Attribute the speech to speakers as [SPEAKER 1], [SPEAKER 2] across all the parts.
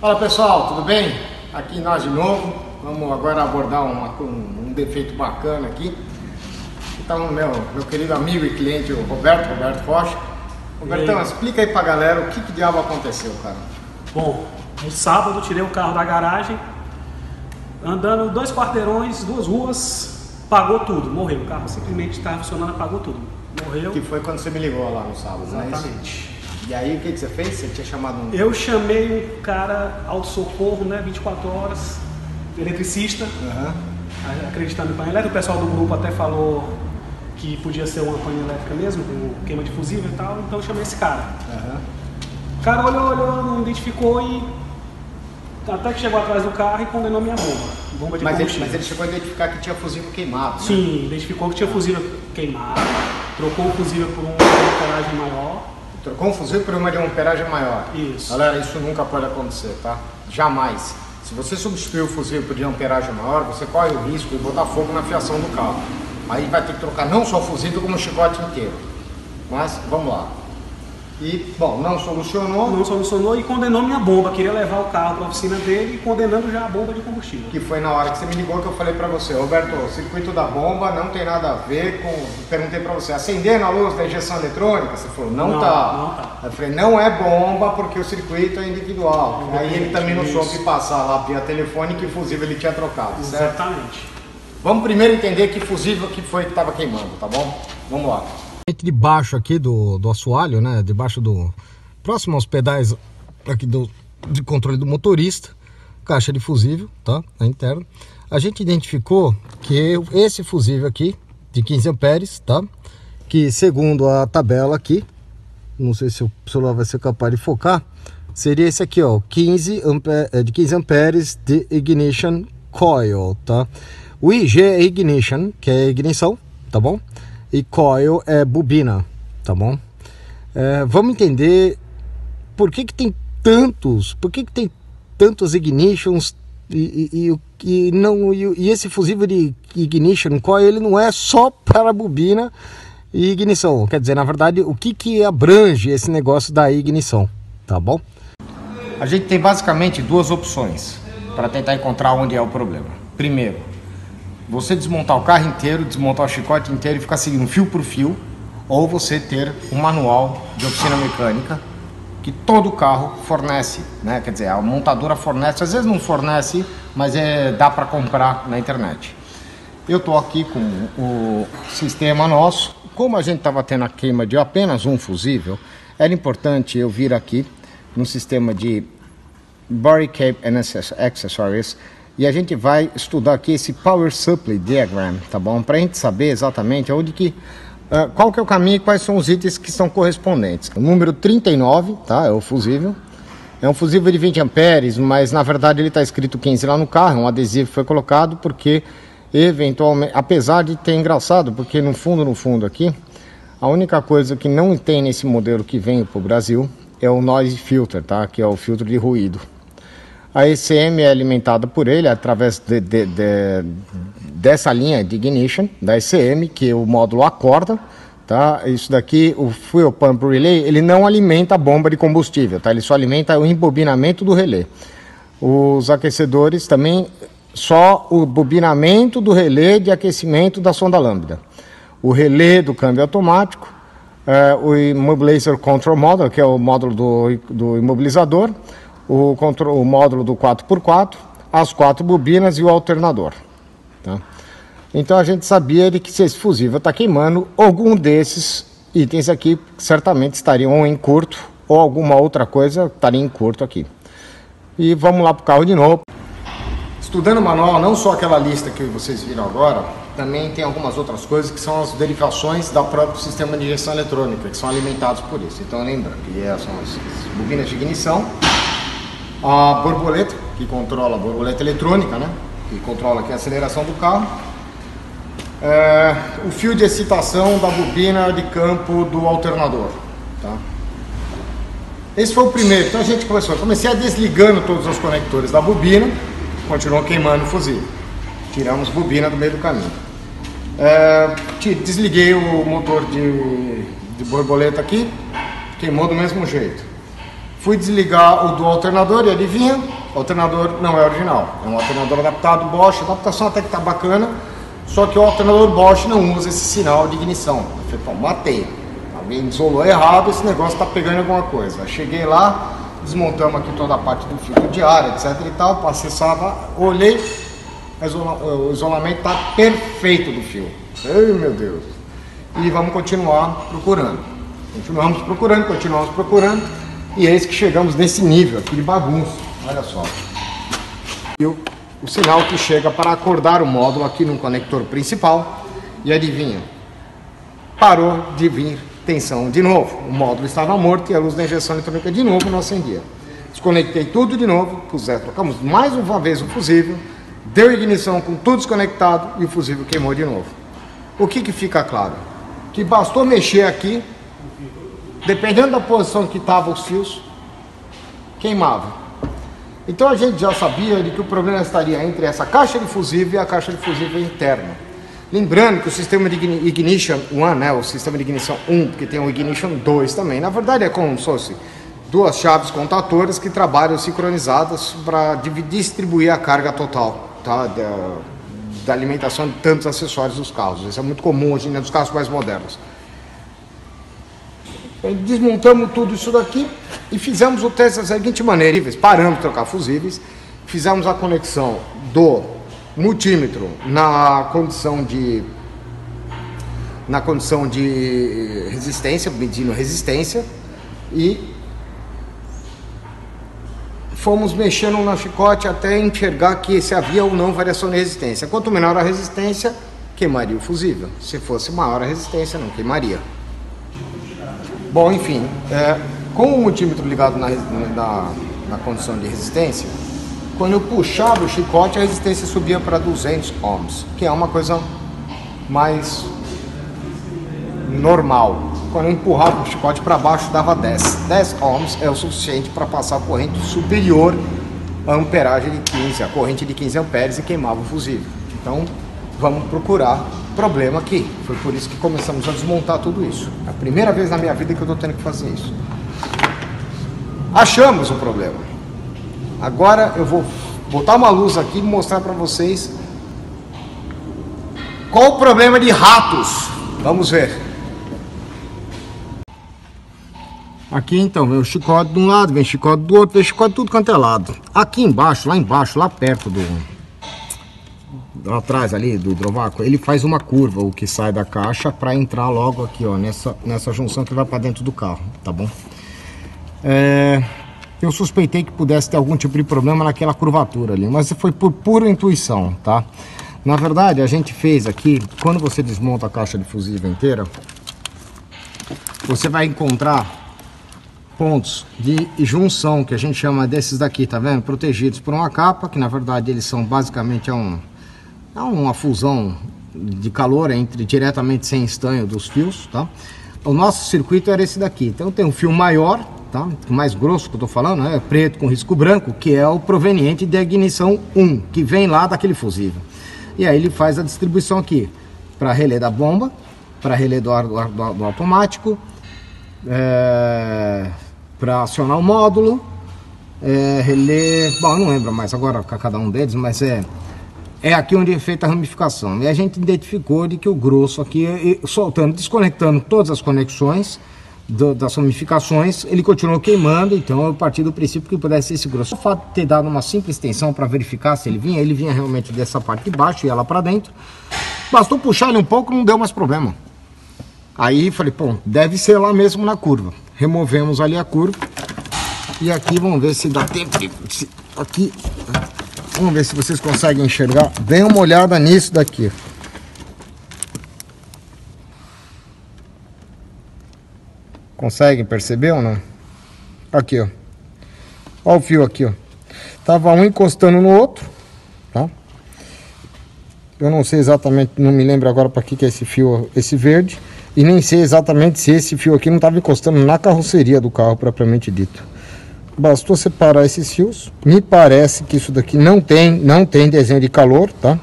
[SPEAKER 1] Fala pessoal, tudo bem? Aqui nós de novo. Vamos agora abordar uma, um, um, defeito bacana aqui. Então, meu, meu querido amigo e cliente, o Roberto, Roberto Rocha. Robertão, explica aí pra galera o que, que diabo aconteceu, cara.
[SPEAKER 2] Bom, no sábado tirei o carro da garagem, andando dois quarteirões, duas ruas, pagou tudo, morreu. O carro simplesmente estava funcionando, apagou tudo. Morreu.
[SPEAKER 1] Que foi quando você me ligou lá no sábado, né? E aí o que, que você fez? Você tinha chamado um.
[SPEAKER 2] Eu chamei um cara auto-socorro, né? 24 horas, eletricista,
[SPEAKER 1] Aham.
[SPEAKER 2] acreditando em pane elétrico. O pessoal do grupo até falou que podia ser uma pane elétrica mesmo, com queima de fusível e tal, então eu chamei esse cara.
[SPEAKER 1] Aham.
[SPEAKER 2] O cara olhou, olhou, não identificou e até que chegou atrás do carro e condenou minha bomba. Bomba de
[SPEAKER 1] Mas ele, mas ele chegou a identificar que tinha fusível queimado. né?
[SPEAKER 2] Sim, identificou que tinha fusível queimado, trocou o fusível por um de amperagem maior.
[SPEAKER 1] Trocou um fusível por uma de uma amperagem maior.
[SPEAKER 2] Isso.
[SPEAKER 1] Galera, isso nunca pode acontecer, tá? Jamais. Se você substituir o fusível por de amperagem maior, você corre o risco de botar fogo na fiação do carro. Aí vai ter que trocar não só o fusível, como o chicote inteiro. Mas, vamos lá. E, bom, não solucionou,
[SPEAKER 2] Não solucionou e condenou minha bomba. Queria levar o carro para a oficina dele, condenando já a bomba de combustível.
[SPEAKER 1] que foi na hora que você me ligou que eu falei pra você, Roberto, o circuito da bomba não tem nada a ver com. Perguntei pra você, acendendo a luz da injeção eletrônica? Você falou, não,
[SPEAKER 2] Não,
[SPEAKER 1] tá.
[SPEAKER 2] não tá.
[SPEAKER 1] Eu falei, não é bomba porque o circuito é individual. Aí ele também não
[SPEAKER 2] Isso.
[SPEAKER 1] soube passar lá via telefone que fusível ele tinha trocado, certo?
[SPEAKER 2] Exatamente.
[SPEAKER 1] Vamos primeiro entender que fusível que foi que estava queimando, tá bom? Vamos lá. Debaixo aqui do, do assoalho, né? Debaixo do. Próximo aos pedais aqui do, de controle do motorista, caixa de fusível, tá? Na interna. A gente identificou que esse fusível aqui, de 15 amperes, tá? Que segundo a tabela aqui, não sei se o celular vai ser capaz de focar, seria esse aqui, ó, 15 ampe- é, de 15 amperes de ignition coil, tá? O IG é ignition, que é ignição, tá bom? E coil é bobina, tá bom? É, vamos entender por que, que tem tantos, por que, que tem tantos ignitions e, e, e e não e esse fusível de ignition coil ele não é só para bobina e ignição, quer dizer, na verdade, o que que abrange esse negócio da ignição, tá bom? A gente tem basicamente duas opções para tentar encontrar onde é o problema. Primeiro, você desmontar o carro inteiro, desmontar o chicote inteiro e ficar seguindo fio por fio, ou você ter um manual de oficina mecânica que todo carro fornece, né? Quer dizer, a montadora fornece, às vezes não fornece, mas é dá para comprar na internet. Eu estou aqui com o sistema nosso. Como a gente estava tendo a queima de apenas um fusível, era importante eu vir aqui no sistema de Cap and Access- Accessories e a gente vai estudar aqui esse Power Supply Diagram, tá bom? Para a gente saber exatamente onde que ah, qual que é o caminho e quais são os itens que são correspondentes. O número 39, tá? É o fusível. É um fusível de 20 amperes, mas na verdade ele está escrito 15 lá no carro, um adesivo foi colocado porque eventualmente, apesar de ter engraçado, porque no fundo, no fundo aqui, a única coisa que não tem nesse modelo que vem para o Brasil é o noise filter, tá? Que é o filtro de ruído. A ECM é alimentada por ele através de- de- de- dessa linha de ignition da ECM, que o módulo acorda, tá? Isso daqui, o Fuel Pump Relay, ele não alimenta a bomba de combustível, tá? Ele só alimenta o embobinamento do relé. Os aquecedores também, só o bobinamento do relé de aquecimento da sonda lambda. O relé do câmbio automático, eh, o Immobilizer Control Module, que é o módulo do, do imobilizador, o, o módulo do 4x4, as quatro bobinas e o alternador. Tá? Então a gente sabia de que se esse fusível está queimando, algum desses itens aqui certamente estariam em curto ou alguma outra coisa estaria em curto aqui. E vamos lá para o carro de novo. Estudando o manual, não só aquela lista que vocês viram agora, também tem algumas outras coisas que são as derivações do próprio sistema de injeção eletrônica, que são alimentados por isso. Então lembrando, que é- são as bobinas de ignição, a borboleta, que controla a borboleta eletrônica, né? Que controla aqui a aceleração do carro. É, o fio de excitação da bobina de campo do alternador. Tá? Esse foi o primeiro. Então a gente começou. Eu comecei a desligando todos os conectores da bobina, continuou queimando o fusível. Tiramos bobina do meio do caminho. É, desliguei o motor de, de borboleta aqui, queimou do mesmo jeito. Fui desligar o do alternador e adivinha? O alternador não é original. É um alternador adaptado Bosch, a adaptação até que tá bacana, só que o alternador Bosch não usa esse sinal de ignição. Eu falei, pô, matei. Alguém isolou errado, esse negócio tá pegando alguma coisa. Cheguei lá, desmontamos aqui toda a parte do filtro de ar, etc e tal, passei sala, olhei, o isolamento tá perfeito do fio. Ai meu Deus. E vamos continuar procurando. Continuamos procurando, continuamos procurando. E eis que chegamos nesse nível aqui de bagunça. Olha só. E o, o sinal que chega para acordar o módulo aqui no conector principal. E adivinha? Parou de vir tensão de novo. O módulo estava morto e a luz da injeção eletrônica de novo não acendia. Desconectei tudo de novo, pusemos, trocamos mais uma vez o fusível, deu ignição com tudo desconectado e o fusível queimou de novo. O que, que fica claro? Que bastou mexer aqui, dependendo da posição que estavam os fios, queimava. Então a gente já sabia de que o problema estaria entre essa caixa de fusível e a caixa de fusível interna. Lembrando que o sistema de Ignition 1, né, o sistema de ignição 1, porque tem o Ignition 2 também, na verdade é como se fosse duas chaves contatoras que trabalham sincronizadas para distribuir a carga total tá, da, da, alimentação de tantos acessórios dos carros. Isso é muito comum hoje nos carros mais modernos. Desmontamos tudo isso daqui e fizemos o teste da seguinte maneira: paramos de trocar fusíveis, fizemos a conexão do multímetro na condição de na condição de resistência, medindo resistência e fomos mexendo no chicote até enxergar que se havia ou não variação de resistência. Quanto menor a resistência, queimaria o fusível. Se fosse maior a resistência, não queimaria. Bom, enfim, é, com o multímetro ligado na, na, na condição de resistência, quando eu puxava o chicote, a resistência subia para 200 ohms, que é uma coisa mais normal. Quando eu empurrava o chicote para baixo, dava 10. 10 ohms é o suficiente para passar a corrente superior à amperagem de 15, a corrente de 15 amperes e queimava o fusível. Então, vamos procurar problema aqui. Foi por isso que começamos a desmontar tudo isso. É a primeira vez na minha vida que eu estou tendo que fazer isso. Achamos o problema. Agora eu vou botar uma luz aqui e mostrar para vocês qual o problema de ratos. Vamos ver. Aqui então vem o chicote de um lado, vem o chicote do outro, vem o chicote tudo quanto é lado. Aqui embaixo, lá embaixo, lá perto do. Atrás ali do hidrovácuo, ele faz uma curva, o que sai da caixa, para entrar logo aqui, ó, nessa, nessa junção que vai para dentro do carro, tá bom? É, eu suspeitei que pudesse ter algum tipo de problema naquela curvatura ali, mas foi por pura intuição, tá? Na verdade, a gente fez aqui, quando você desmonta a caixa de fusível inteira, você vai encontrar pontos de junção, que a gente chama desses daqui, tá vendo? Protegidos por uma capa, que na verdade eles são basicamente é um, uma fusão de calor entre diretamente sem estanho dos fios, tá? O nosso circuito era esse daqui, então tem um fio maior, tá? mais grosso que eu estou falando, é preto com risco branco, que é o proveniente da ignição 1, que vem lá daquele fusível. E aí ele faz a distribuição aqui para relé da bomba, para relé do, do, do, automático, é, para acionar o módulo, é, relé, bom, eu não lembro mais agora cada um deles, mas é é aqui onde é feita a ramificação. E a gente identificou de que o grosso aqui, soltando, desconectando todas as conexões, do, das ramificações, ele continuou queimando, então eu parti do princípio que pudesse ser esse grosso. O fato de ter dado uma simples extensão para verificar se ele vinha, ele vinha realmente dessa parte de baixo e ela para dentro. Bastou puxar ele um pouco, não deu mais problema. Aí falei, pô, deve ser lá mesmo na curva. Removemos ali a curva. E aqui vamos ver se dá tempo de... Aqui, vamos ver se vocês conseguem enxergar. Dê uma olhada nisso daqui. Conseguem perceber ou não? Aqui, ó. Olha o fio aqui, ó. Tava um encostando no outro, tá? Eu não sei exatamente, não me lembro agora para que que é esse fio, esse verde. E nem sei exatamente se esse fio aqui não estava encostando na carroceria do carro propriamente dito. Bastou separar esses fios. Me parece que isso daqui não tem, não tem desenho de calor, tá?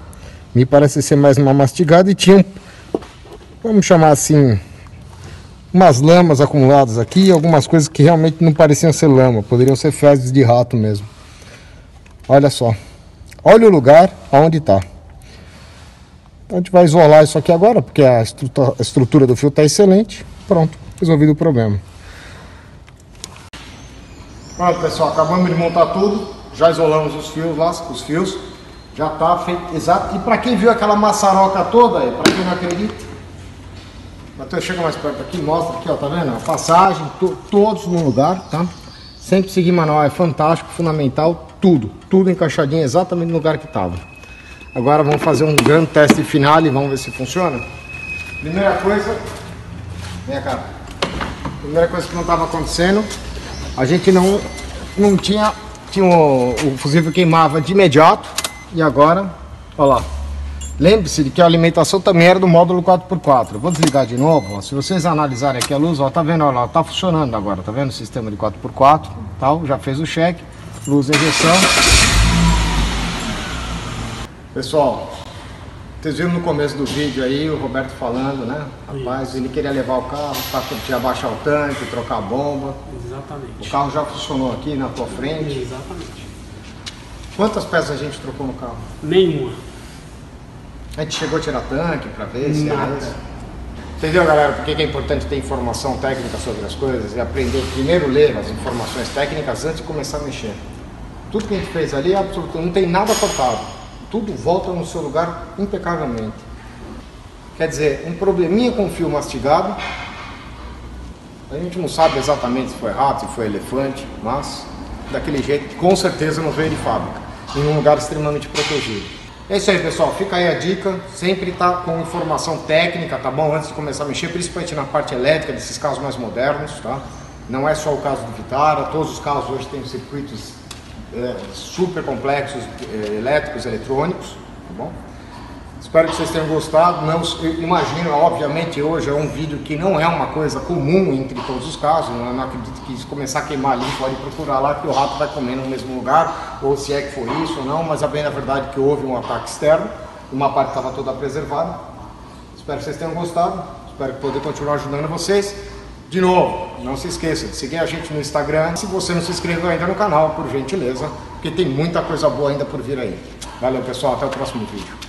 [SPEAKER 1] Me parece ser mais uma mastigada e tinha, vamos chamar assim, umas lamas acumuladas aqui, algumas coisas que realmente não pareciam ser lama, poderiam ser fezes de rato mesmo. Olha só. Olha o lugar onde está. Então a gente vai isolar isso aqui agora, porque a estrutura, a estrutura do fio está excelente. Pronto, resolvido o problema. Pronto pessoal, acabamos de montar tudo. Já isolamos os fios lá, os fios. Já está feito exato. E para quem viu aquela maçaroca toda para quem não acredita, Matheus, chega mais perto aqui, mostra aqui, ó, tá vendo? A passagem, to, todos no lugar, tá? Sempre seguir manual é fantástico, fundamental, tudo, tudo encaixadinho exatamente no lugar que estava. Agora vamos fazer um grande teste final e vamos ver se funciona. Primeira coisa, vem cá. Primeira coisa que não estava acontecendo, a gente não, não tinha, tinha o, o fusível queimava de imediato e agora, olha lá, Lembre-se de que a alimentação também era do módulo 4x4. vou desligar de novo. Ó. Se vocês analisarem aqui a luz, ó, tá vendo? Ó, tá funcionando agora, tá vendo? O sistema de 4x4, tal, já fez o cheque. Luz injeção. Pessoal, vocês viram no começo do vídeo aí o Roberto falando, né? Rapaz, Isso. ele queria levar o carro para abaixar o tanque, trocar a bomba.
[SPEAKER 2] Exatamente.
[SPEAKER 1] O carro já funcionou aqui na tua frente.
[SPEAKER 2] Exatamente.
[SPEAKER 1] Quantas peças a gente trocou no carro?
[SPEAKER 2] Nenhuma.
[SPEAKER 1] A gente chegou a tirar tanque para ver se Nada. isso. Entendeu, galera? Por que é importante ter informação técnica sobre as coisas e aprender primeiro ler as informações técnicas antes de começar a mexer. Tudo que a gente fez ali é absolutamente não tem nada cortado. Tudo volta no seu lugar impecavelmente. Quer dizer, um probleminha com fio mastigado. A gente não sabe exatamente se foi rato, se foi elefante, mas daquele jeito, com certeza não veio de fábrica, em um lugar extremamente protegido. É isso aí, pessoal. Fica aí a dica. Sempre tá com informação técnica, tá bom? Antes de começar a mexer, principalmente na parte elétrica desses carros mais modernos, tá? Não é só o caso do Vitara. Todos os carros hoje têm circuitos é, super complexos, é, elétricos, eletrônicos, tá bom? Espero que vocês tenham gostado. Não imagino, obviamente, hoje é um vídeo que não é uma coisa comum entre todos os casos. Não, não acredito que se começar a queimar ali, pode procurar lá que o rato vai comer no mesmo lugar, ou se é que foi isso ou não. Mas a bem na verdade que houve um ataque externo, uma parte estava toda preservada. Espero que vocês tenham gostado. Espero poder continuar ajudando vocês. De novo, não se esqueça de seguir a gente no Instagram. Se você não se inscreveu ainda no canal, por gentileza, porque tem muita coisa boa ainda por vir aí. Valeu, pessoal. Até o próximo vídeo.